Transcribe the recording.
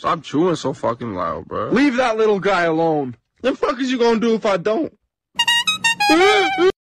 Stop chewing so fucking loud, bro. Leave that little guy alone. The fuck is you gonna do if I don't?